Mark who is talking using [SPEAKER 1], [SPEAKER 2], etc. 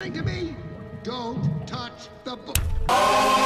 [SPEAKER 1] to me? Don't touch the book.